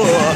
Oh.